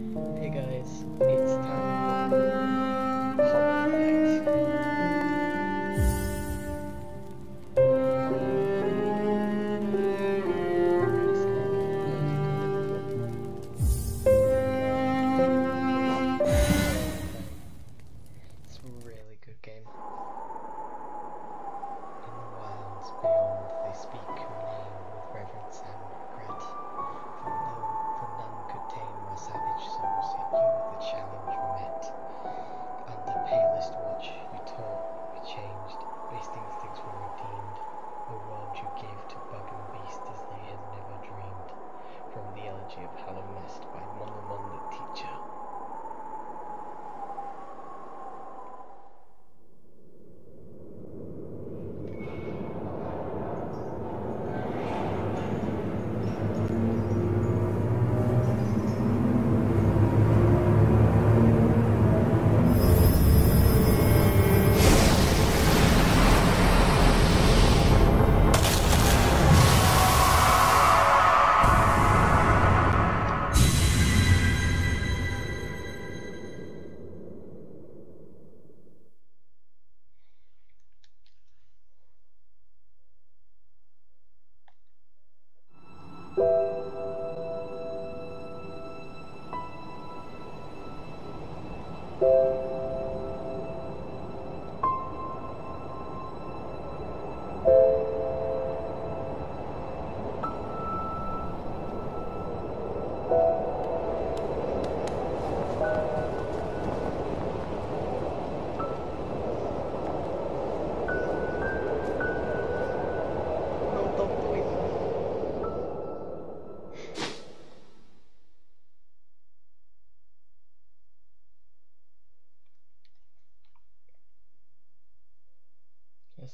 Hey guys, it's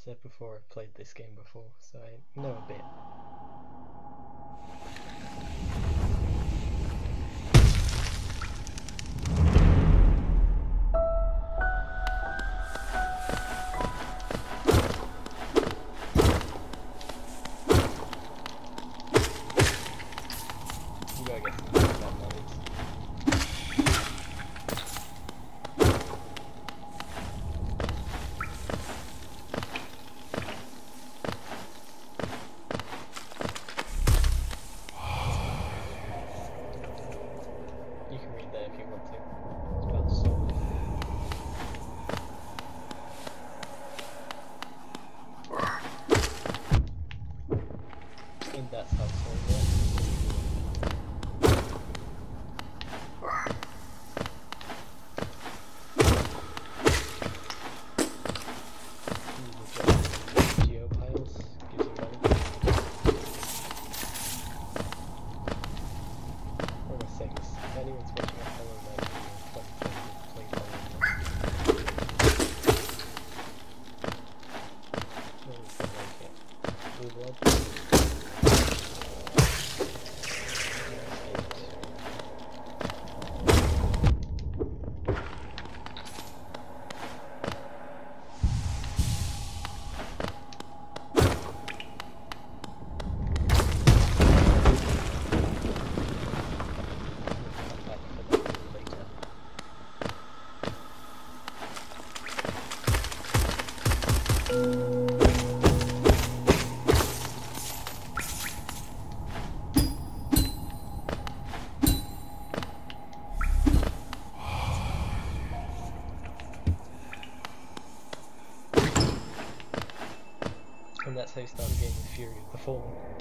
said before, I've played this game before, so I know a bit. I started again the fury of the Fallen.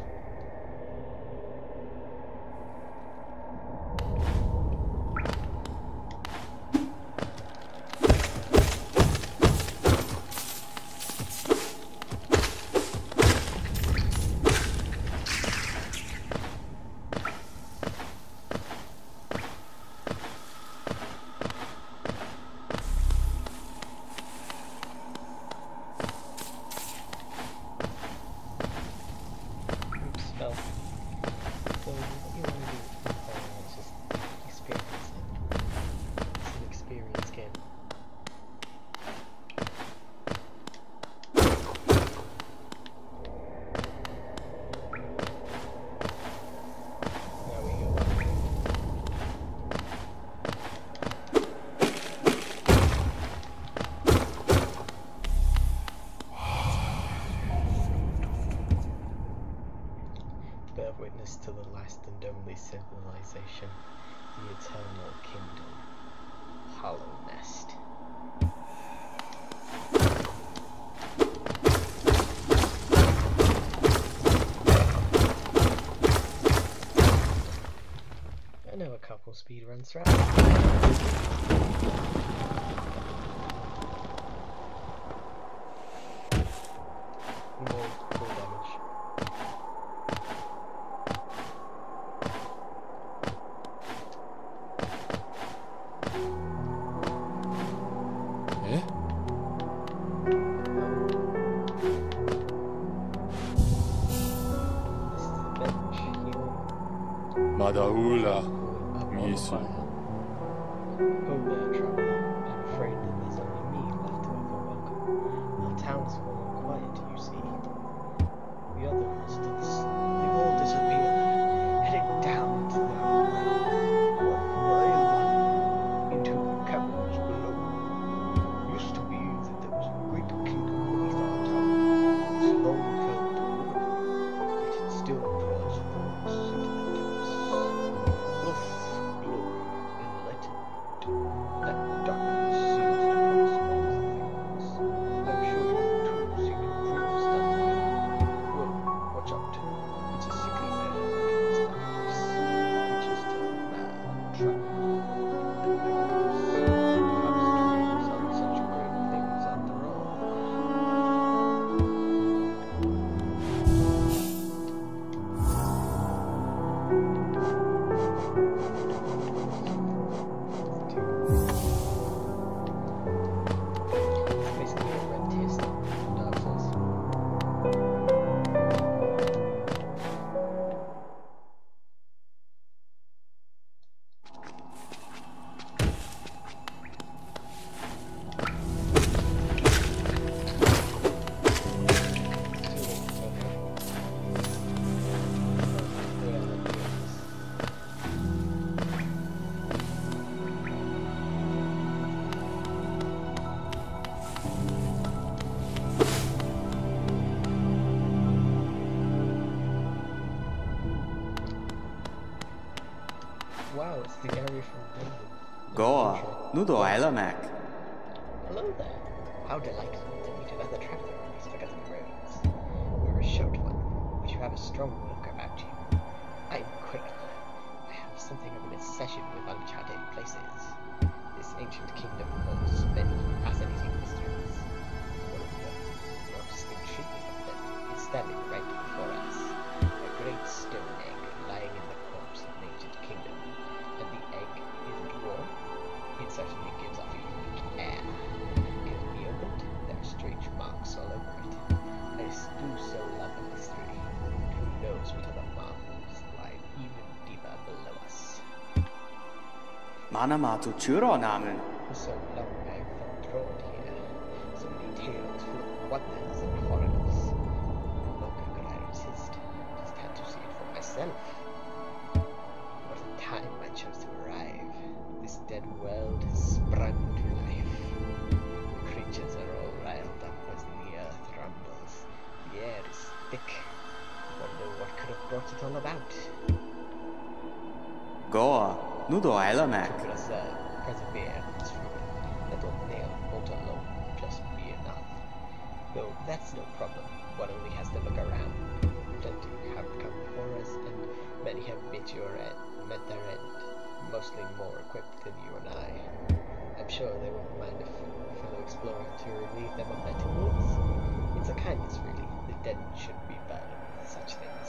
to the last and only civilization, the Eternal Kingdom. Hallownest. Madaula. Udo Eilernack Manamatu churo namen. So long I've eh? felt drawn here. So many tales full of wonders and horrors. No longer could I resist. Just had to see it for myself. What a time I chose to arrive. This dead world has sprung to life. The creatures are all riled up as the earth rumbles. The air is thick. I Wonder what could have brought it all about. 哥 Nu doajlă mea. Could have said, because of just be enough. Though that's no problem. One only has to look around. Plenty have come for us, and many have met your end, met their end. Mostly more equipped than you and I. I'm sure they wouldn't mind a fellow explorer to relieve them of their wounds. It's a kindness, really. The dead should be buried with such things.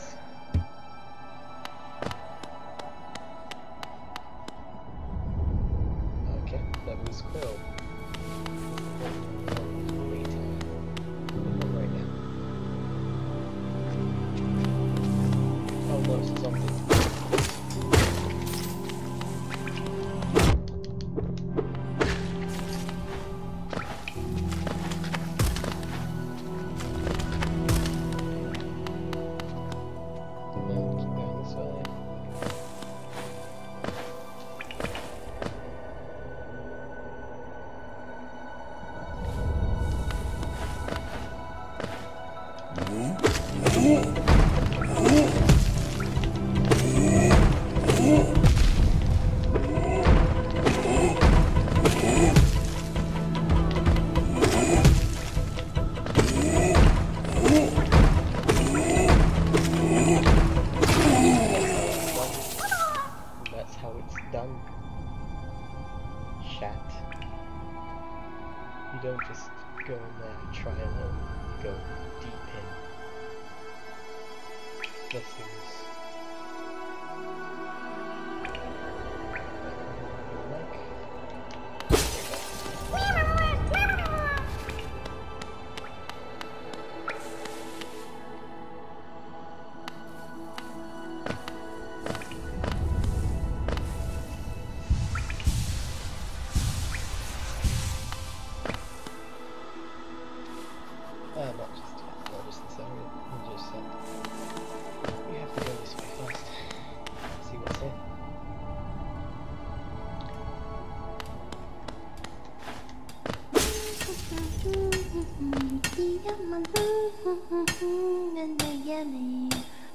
一问，哼哼哼哼，人的一问，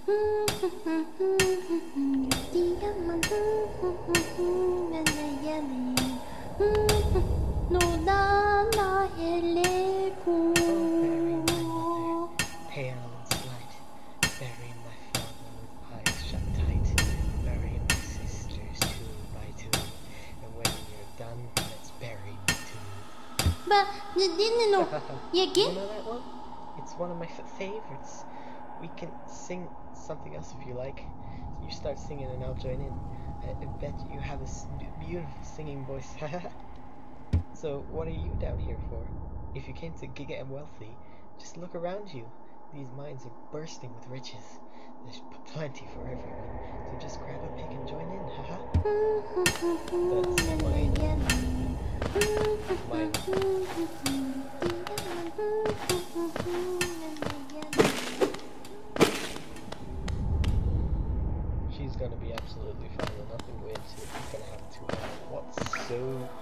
哼哼哼哼哼，又是一问，哼哼哼哼，人的一问，哼哼，路难迈也难过。Ba, hindi no. You Yagi? know that one? It's one of my f- favorites. We can sing something else if you like. You start singing and I'll join in. I, I bet you have a s- beautiful singing voice. so, what are you down here for? If you came to get wealthy, just look around you. These mines are bursting with riches. There's plenty for everyone. So just grab a pick and join in. Haha. Mine. She's gonna be absolutely fine. Nothing weird to gonna happen to uh, her whatsoever.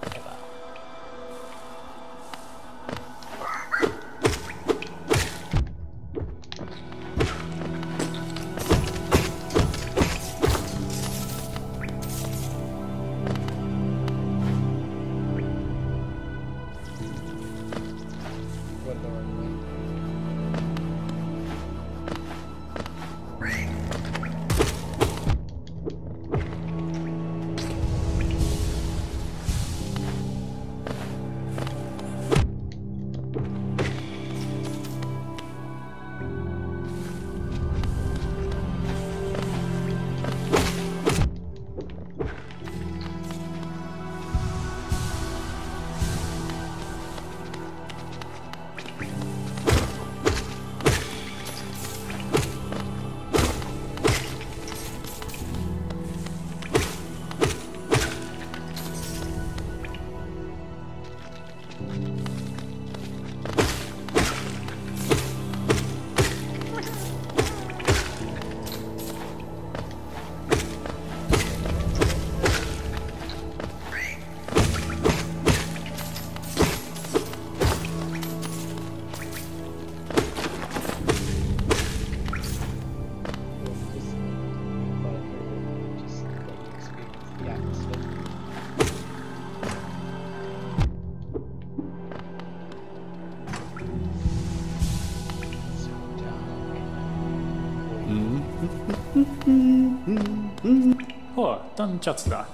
oh, done just that.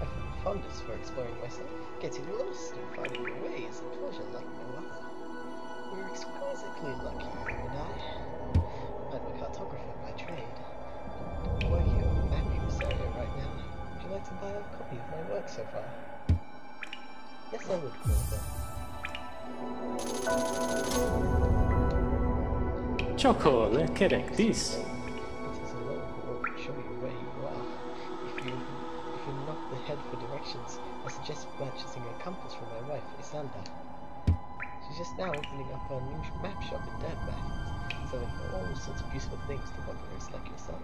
I'm fondness for exploring myself, getting lost and finding new ways and pleasure like no other. We're exquisitely lucky, you and I. I'm a cartographer by trade. I'm working on a mapping scenario right now. Would you like to buy a copy of my work so far? Yes, I would, Clover. Choco, lekerek, dis. it is a lot of work, but show me where you are. if you're not the head for directions, I suggest purchasing a compass from my wife, Iselda. She's just now opening up her new map shop in Dirtmouth, selling all sorts of useful things to wanderers like yourself.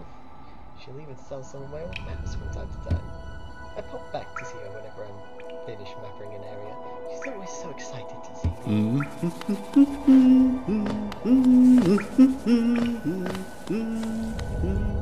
She'll even sell some of my old maps from time to time. I pop back to see her whenever I'm finished mapping an area. She's always so excited to see me.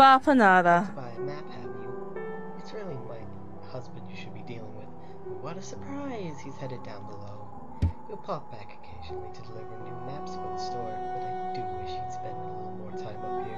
Bapanada. It's really my husband you should be dealing with. What a surprise! He's headed down below. He'll pop back occasionally to deliver new maps for the store, but I do wish he'd spend a little more time up here.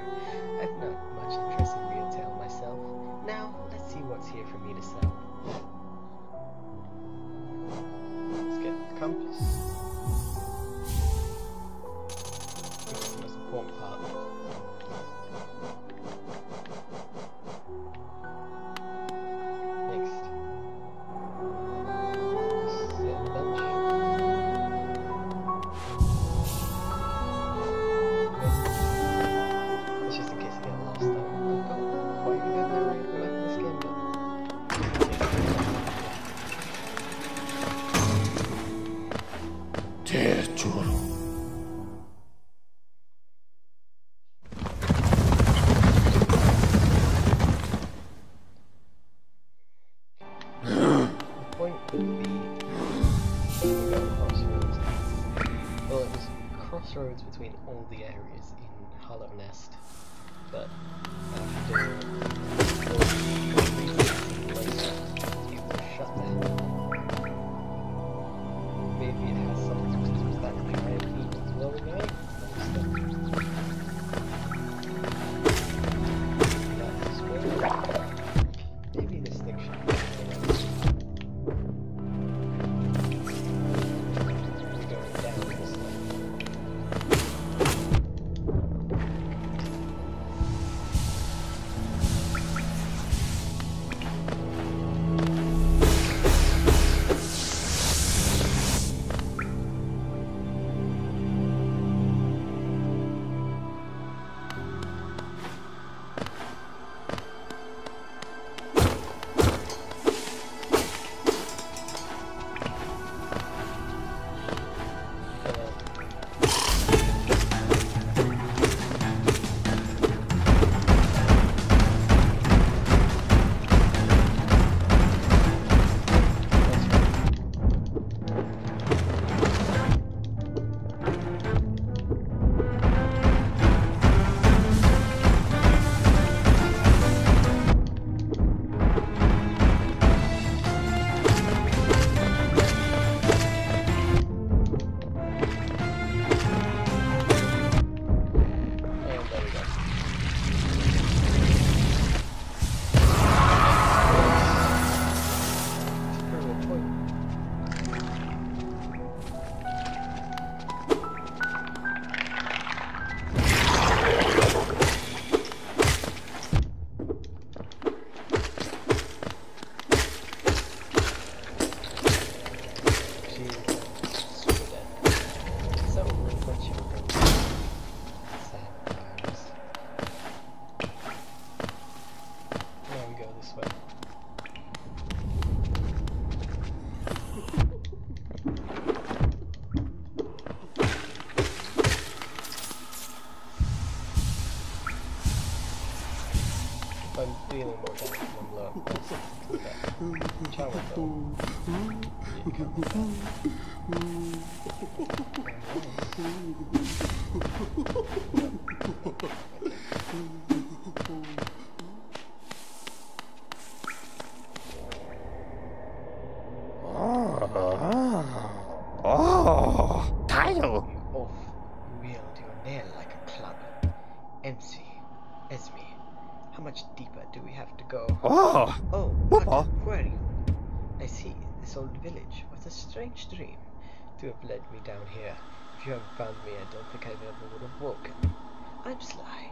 slipsly.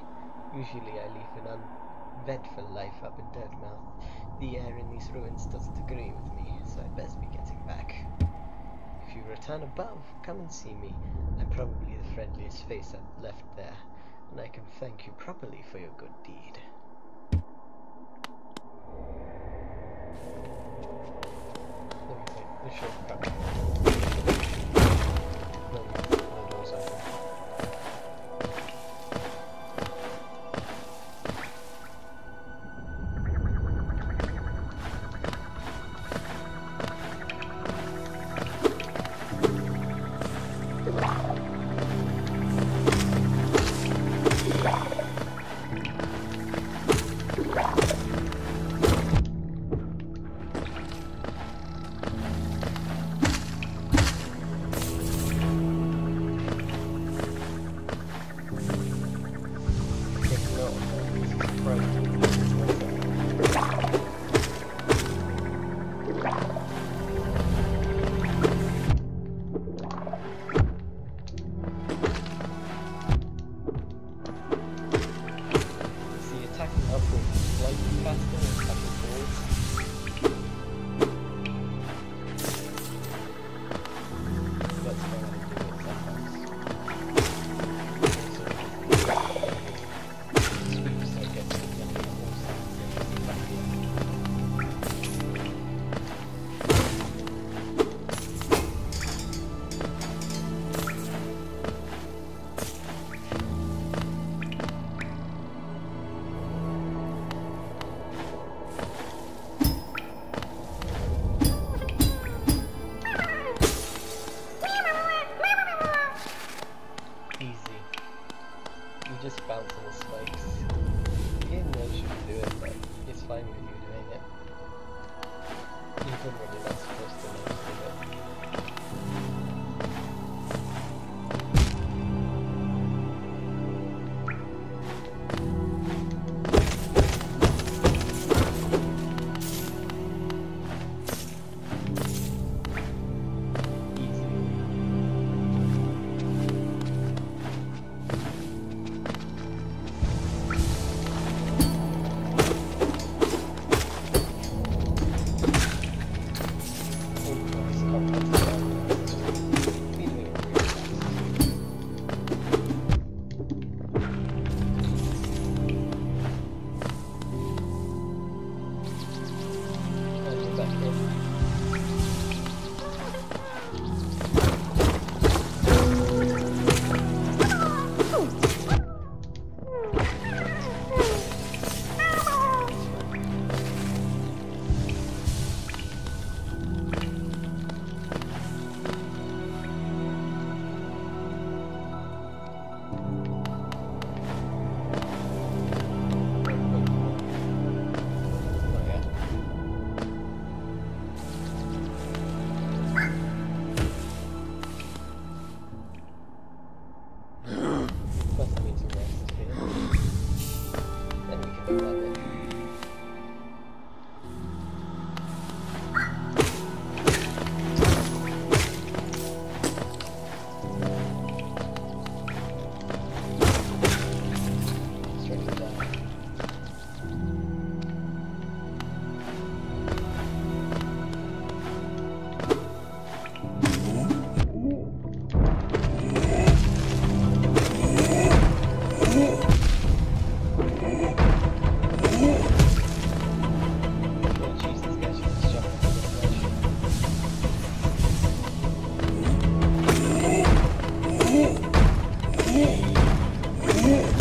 Usually I lead an uneventful life up in Dirtmouth. The air in these ruins doesn't agree with me, so I'd best be getting back. If you return above, come and see me. I'm probably the friendliest face I've left there, and I can thank you properly for your good deed. Let me take the shortcut. And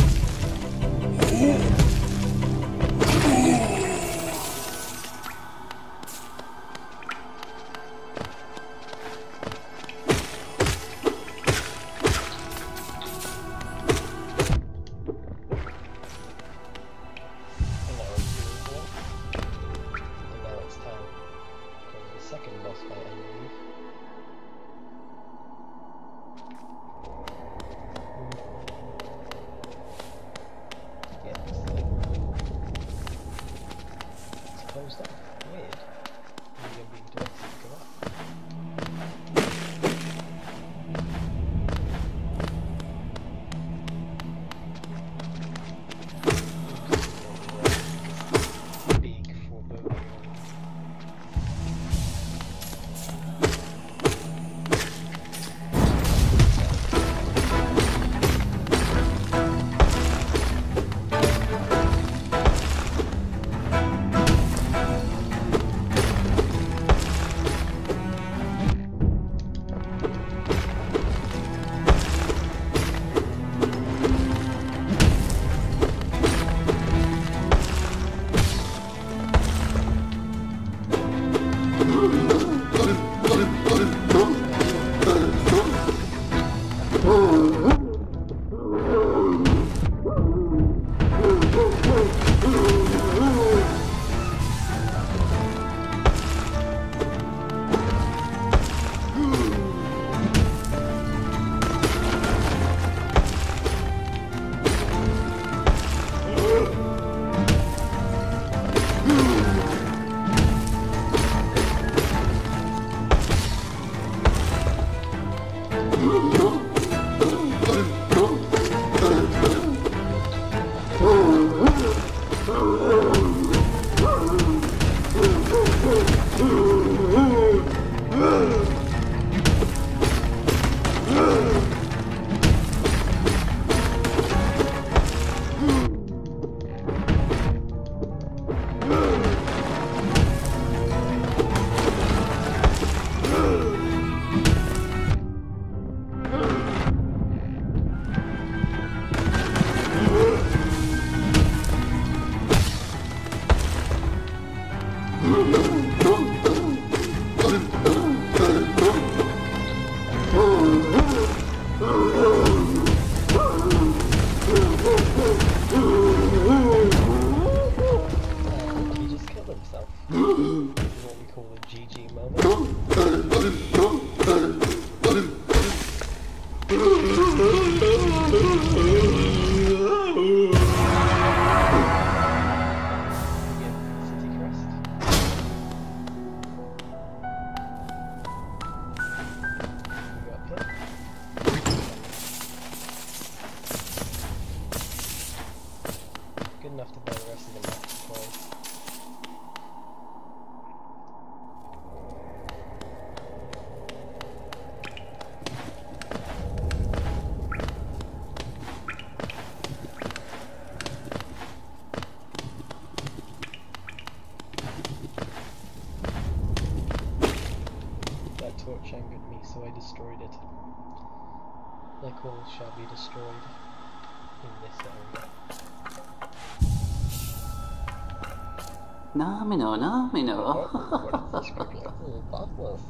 涙涙 What is this spaghetti darkness?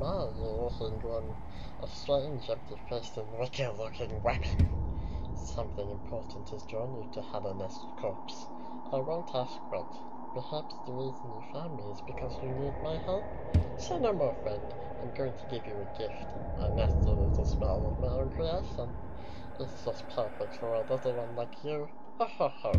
Man, you're looking one. A strange, empty-faced and wicked-looking weapon. Something important has drawn you to Hallownest corpse. I won't ask what. Perhaps the reason you found me is because you need my help? Say no more, friend. I'm going to give you a gift. A nasty little smell of my own creation. It's just perfect for a little one like you. Ho ho ho.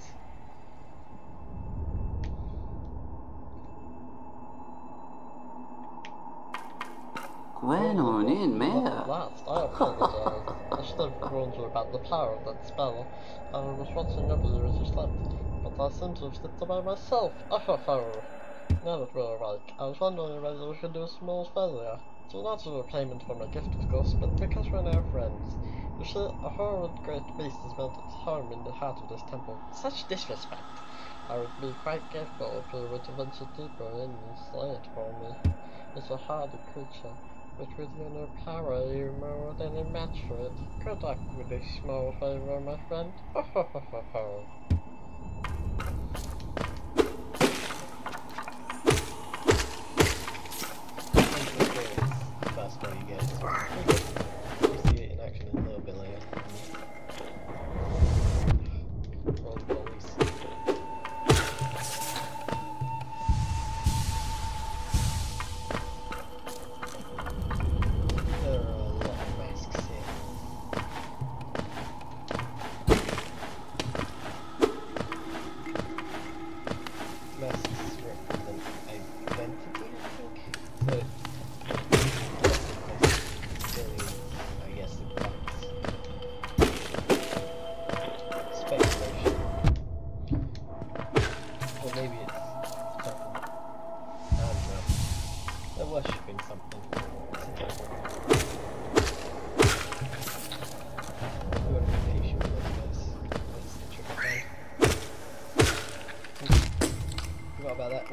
Striking enemies. Bueno, nin At mehr. last, I apologize. I should have warned you about the power of that spell. I was watching over you as you slept, but I seem to have slipped away myself. Ahaha. Now that we're awake, I was wondering whether we could do a small favor. It's not as a payment for my gift, of course, but because we're now friends. You see, a horrid great beast has built its home in the heart of this temple. Such disrespect! I would be quite grateful if you were to venture deeper in and slay it for me. It's a hardy creature, but with your new power, you're more than a match for it. Good luck with this small favor, my friend. Ho ho ho ho ho.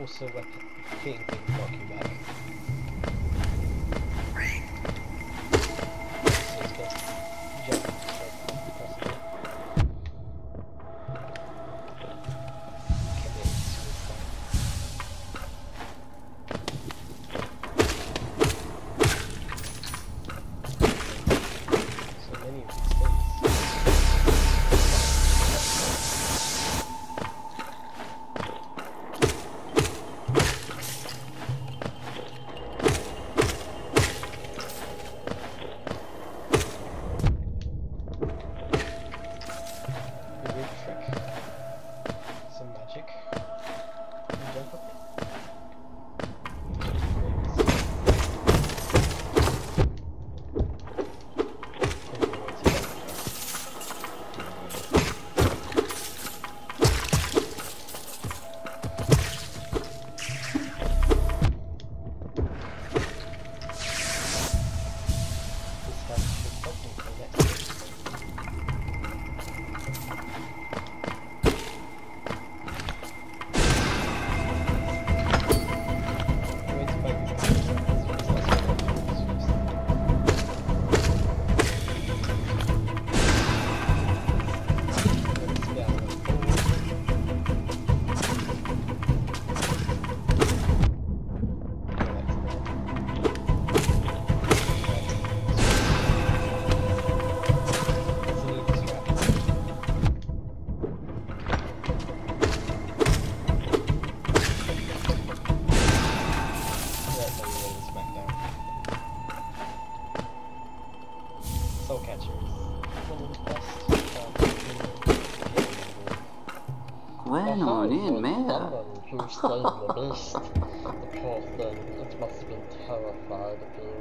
Also, weapon. Hitting mera. Who slain the beast? The poor thing, it must have been terrified of you.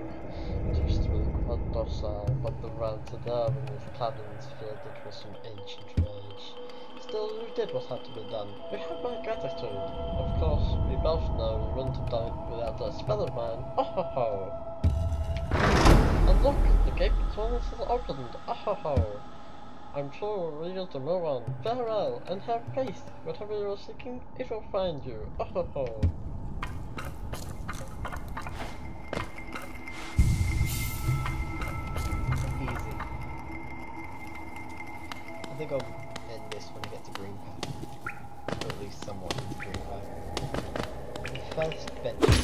It used to be quite docile, but the ran to there in his cabins feared it was some ancient rage. Still, you did what had to be done. You have my gratitude. Of course, we both know you wouldn't have done it without a spell of mine. Oh ho ho! And look, the gate between us is opened. Oh ho ho! I'm sure we're able to move on. Farewell, and have faith. Whatever you're seeking, it will find you. Oh ho ho! Easy. I think I'll end this when I get to Greenpath. Or at least somewhat Greenpath. First bench.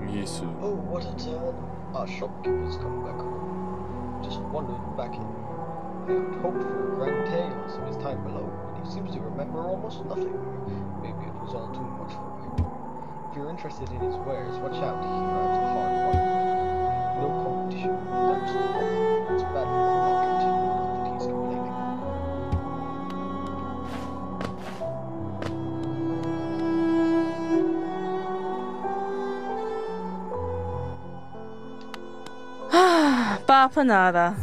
Misu. Oh, what a turn! Our shopkeeper's come back home. Just wandered back in. I had hoped for grand tales of his time below, but he seems to remember almost nothing. Maybe it was all too much for him. If you're interested in his wares, watch out, he drives a hard bargain. Papa